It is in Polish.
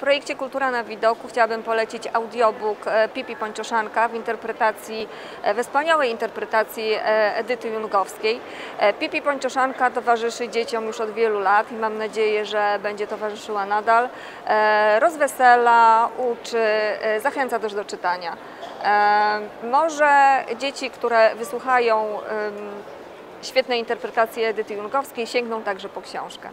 projekcie Kultura na widoku chciałabym polecić audiobook e, Pipi Pończoszanka w interpretacji, e, we wspaniałej interpretacji e, Edyty Jungowskiej. Pipi Pończoszanka towarzyszy dzieciom już od wielu lat i mam nadzieję, że będzie towarzyszyła nadal. Rozwesela, uczy, zachęca też do czytania. Może dzieci, które wysłuchają świetnej interpretacji Edyty Jungowskiej sięgną także po książkę.